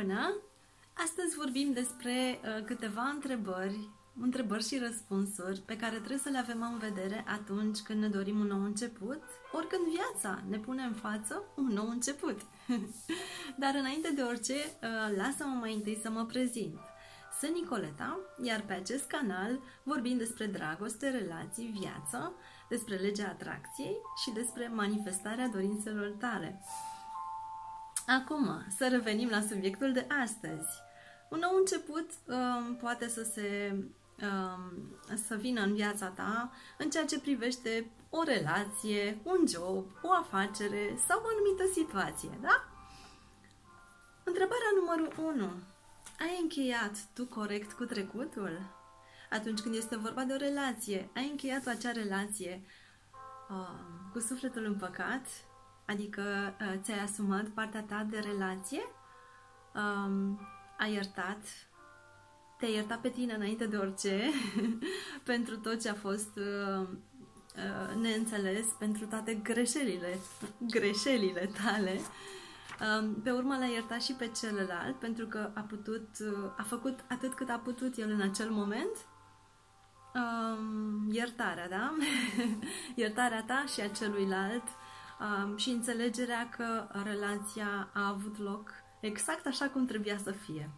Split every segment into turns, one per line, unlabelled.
Bună! Astăzi vorbim despre uh, câteva întrebări, întrebări și răspunsuri pe care trebuie să le avem în vedere atunci când ne dorim un nou început, ori când viața ne pune în față un nou început. Dar înainte de orice, uh, lasă-mă mai întâi să mă prezint. Sunt Nicoleta, iar pe acest canal vorbim despre dragoste, relații, viață, despre legea atracției și despre manifestarea dorințelor tale. Acum, să revenim la subiectul de astăzi. Un nou început um, poate să se um, să vină în viața ta în ceea ce privește o relație, un job, o afacere sau o anumită situație, da? Întrebarea numărul 1. Ai încheiat tu corect cu trecutul? Atunci când este vorba de o relație, ai încheiat acea relație uh, cu sufletul împăcat, Adică uh, ți-ai asumat partea ta de relație, um, ai iertat, te-ai iertat pe tine înainte de orice pentru tot ce a fost uh, uh, neînțeles, pentru toate greșelile, greșelile tale. Um, pe urmă l-a iertat și pe celălalt pentru că a putut, uh, a făcut atât cât a putut el în acel moment. Um, iertarea, da? iertarea ta și a celuilalt um, și înțelegerea că relația a avut loc exact așa cum trebuia să fie.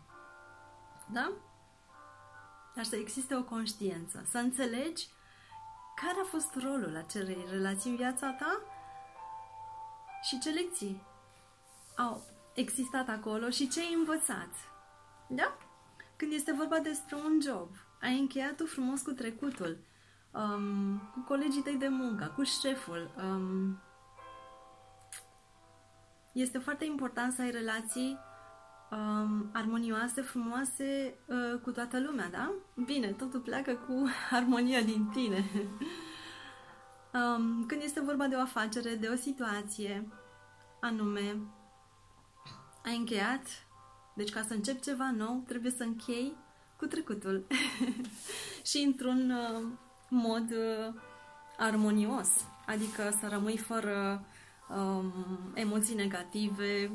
Da? Dar să existe o conștiință, să înțelegi care a fost rolul acelei relații în viața ta și ce lecții au existat acolo și ce ai învățat. Da? Când este vorba despre un job, ai încheiat tu frumos cu trecutul, um, cu colegii tăi de muncă, cu șeful, um, este foarte important să ai relații um, armonioase, frumoase uh, cu toată lumea, da? Bine, totul pleacă cu armonia din tine. um, când este vorba de o afacere, de o situație anume, ai încheiat, deci ca să începi ceva nou, trebuie să închei cu trecutul și într-un uh, mod uh, armonios, adică să rămâi fără um, emoții negative,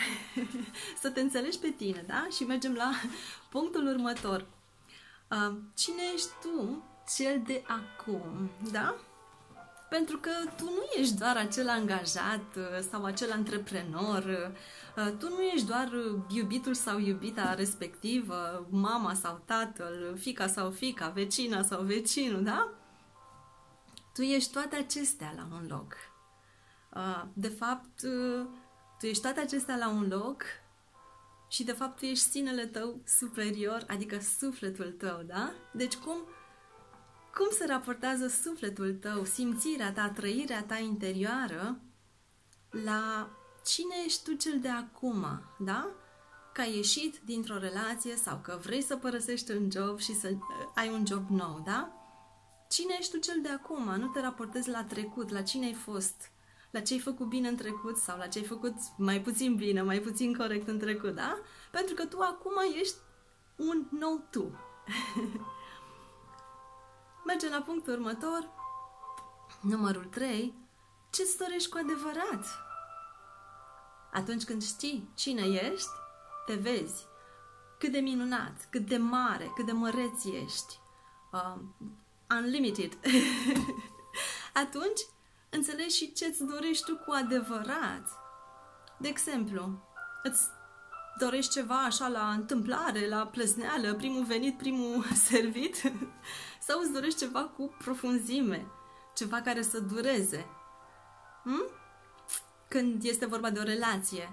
să te înțelegi pe tine, da? Și mergem la punctul următor. Uh, cine ești tu, cel de acum, da? Pentru că tu nu ești doar acel angajat uh, sau acel antreprenor, uh, tu nu ești doar iubitul sau iubita respectivă, mama sau tatăl, fica sau fica, vecina sau vecinul, da? Tu ești toate acestea la un loc. Uh, de fapt, uh, tu ești toate acestea la un loc și de fapt tu ești sinele tău superior, adică sufletul tău, da? Deci cum, cum se raportează sufletul tău, simțirea ta, trăirea ta interioară la cine ești tu cel de acum, da? Că ai ieșit dintr-o relație sau că vrei să părăsești un job și să uh, ai un job nou, da? Cine ești tu cel de acum? Nu te raportezi la trecut, la cine ai fost, la ce ai făcut bine în trecut sau la ce ai făcut mai puțin bine, mai puțin corect în trecut, da? Pentru că tu acum ești un nou tu. Mergem la punctul următor, numărul 3. Ce-ți dorești cu adevărat? Atunci când știi cine ești, te vezi cât de minunat, cât de mare, cât de măreț ești. Uh, unlimited. Atunci înțelegi și ce-ți dorești tu cu adevărat. De exemplu, îți dorești ceva așa la întâmplare, la plăsneală, primul venit, primul servit, sau îți dorești ceva cu profunzime, ceva care să dureze. Hm? Când este vorba de o relație,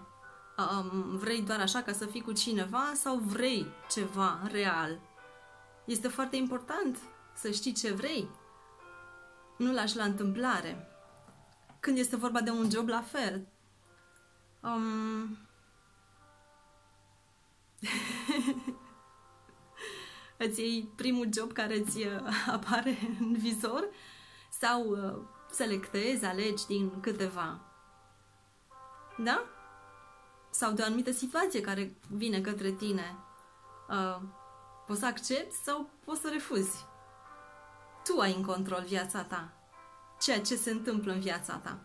um, vrei doar așa ca să fii cu cineva sau vrei ceva real? Este foarte important să știi ce vrei. Nu lași la întâmplare. Când este vorba de un job, la fel. Um... îți iei primul job care îți uh, apare în vizor sau uh, selectezi, alegi din câteva. Da? Sau de o anumită situație care vine către tine. Uh, poți să accepti sau poți să refuzi. Tu ai în control viața ta ceea ce se întâmplă în viața ta.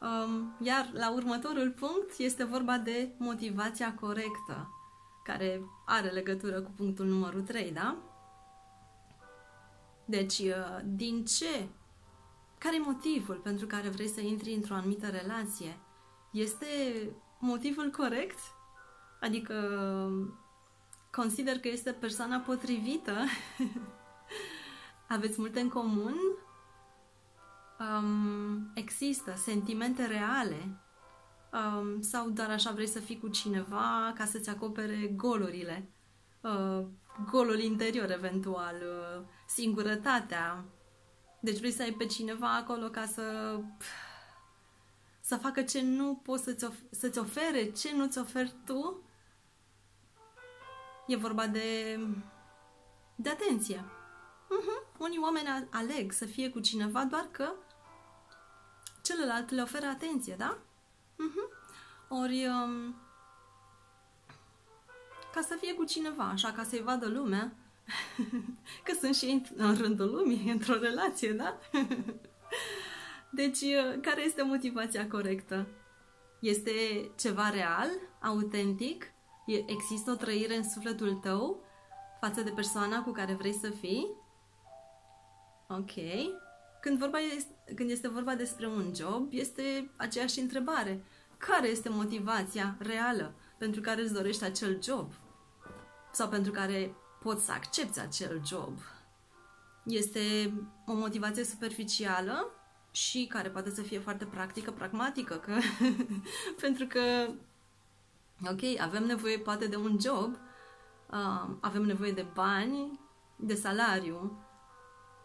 Um, iar la următorul punct este vorba de motivația corectă, care are legătură cu punctul numărul 3, da? Deci, uh, din ce? Care e motivul pentru care vrei să intri într-o anumită relație? Este motivul corect? Adică consider că este persoana potrivită? Aveți multe în comun? Um, există sentimente reale? Um, sau doar așa vrei să fii cu cineva ca să-ți acopere golurile? Uh, golul interior, eventual, uh, singurătatea. Deci vrei să ai pe cineva acolo ca să să facă ce nu poți să-ți, of- să-ți ofere, ce nu-ți oferi tu. E vorba de, de atenție. Uh-huh. Unii oameni aleg să fie cu cineva doar că celălalt le oferă atenție, da? Uh-huh. Ori um, ca să fie cu cineva, așa, ca să-i vadă lumea, că sunt și în rândul lumii, într-o relație, da? deci, uh, care este motivația corectă? Este ceva real, autentic? Există o trăire în sufletul tău față de persoana cu care vrei să fii? Ok. Când, vorba este, când este vorba despre un job, este aceeași întrebare. Care este motivația reală pentru care îți dorești acel job? Sau pentru care poți să accepti acel job? Este o motivație superficială și care poate să fie foarte practică, pragmatică, că pentru că ok, avem nevoie poate de un job, uh, avem nevoie de bani, de salariu,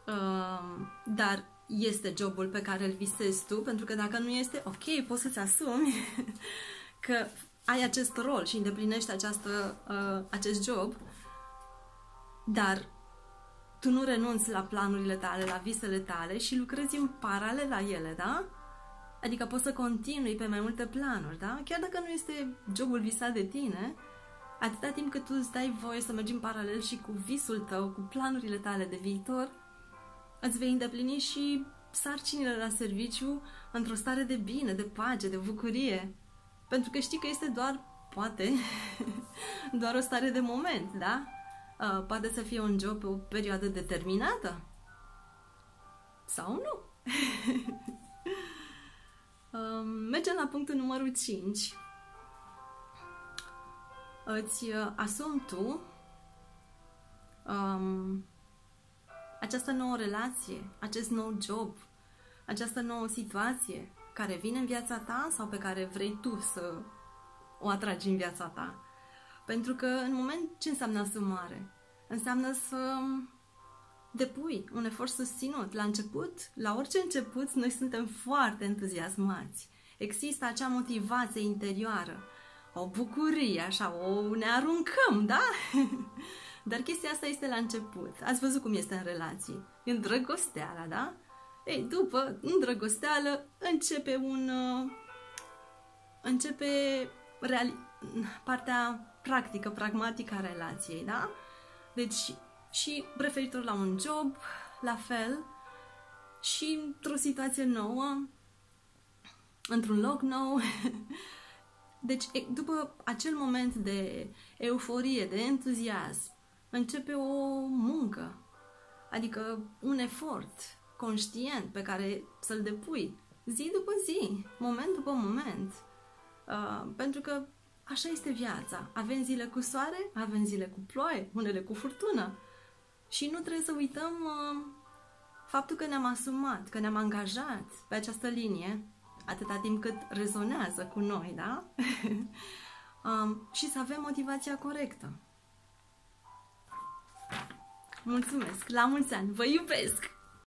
uh, dar este jobul pe care îl visezi tu, pentru că dacă nu este, ok, poți să-ți asumi că ai acest rol și îndeplinești această, uh, acest job, dar tu nu renunți la planurile tale, la visele tale și lucrezi în paralel la ele, da? Adică poți să continui pe mai multe planuri, da? Chiar dacă nu este jobul visat de tine, atâta timp cât tu îți dai voie să mergi în paralel și cu visul tău, cu planurile tale de viitor, îți vei îndeplini și sarcinile la serviciu într-o stare de bine, de pace, de bucurie. Pentru că știi că este doar, poate, doar o stare de moment, da? Uh, poate să fie un job pe o perioadă determinată. Sau nu. uh, mergem la punctul numărul 5. Îți uh, asumi tu um, această nouă relație, acest nou job, această nouă situație care vine în viața ta sau pe care vrei tu să o atragi în viața ta. Pentru că în moment ce înseamnă asumare? Înseamnă să depui un efort susținut. La început, la orice început, noi suntem foarte entuziasmați. Există acea motivație interioară, o bucurie, așa, o ne aruncăm, da? Dar chestia asta este la început. Ați văzut cum este în relații. Îndrăgosteala, da? Ei, după îndrăgosteală începe un... Uh, începe reali- partea practică, pragmatică a relației, da? Deci, și referitor la un job, la fel, și într-o situație nouă, într-un loc nou. Deci, după acel moment de euforie, de entuziasm, începe o muncă, adică un efort conștient pe care să-l depui zi după zi, moment după moment. Uh, pentru că așa este viața. Avem zile cu soare, avem zile cu ploaie, unele cu furtună. Și nu trebuie să uităm uh, faptul că ne-am asumat, că ne-am angajat pe această linie, atâta timp cât rezonează cu noi, da? um, și să avem motivația corectă. Mulțumesc! La mulți ani! Vă iubesc!